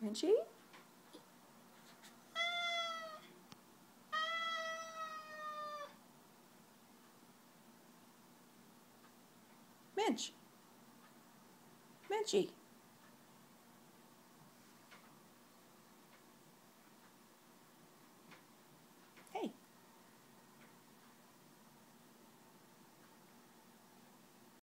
Minchie? Minch. Minchie.